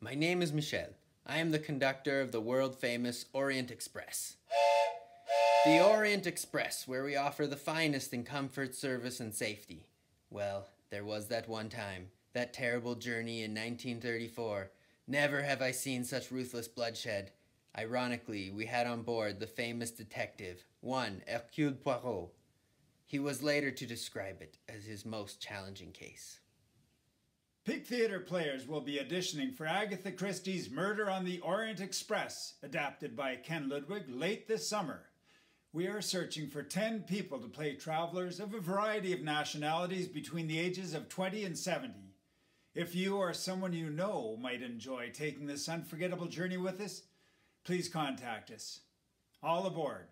My name is Michel. I am the conductor of the world famous Orient Express. The Orient Express, where we offer the finest in comfort, service, and safety. Well, there was that one time, that terrible journey in 1934. Never have I seen such ruthless bloodshed. Ironically, we had on board the famous detective, one Hercule Poirot. He was later to describe it as his most challenging case. Peak Theatre players will be auditioning for Agatha Christie's Murder on the Orient Express, adapted by Ken Ludwig late this summer. We are searching for 10 people to play travelers of a variety of nationalities between the ages of 20 and 70. If you or someone you know might enjoy taking this unforgettable journey with us, please contact us. All aboard.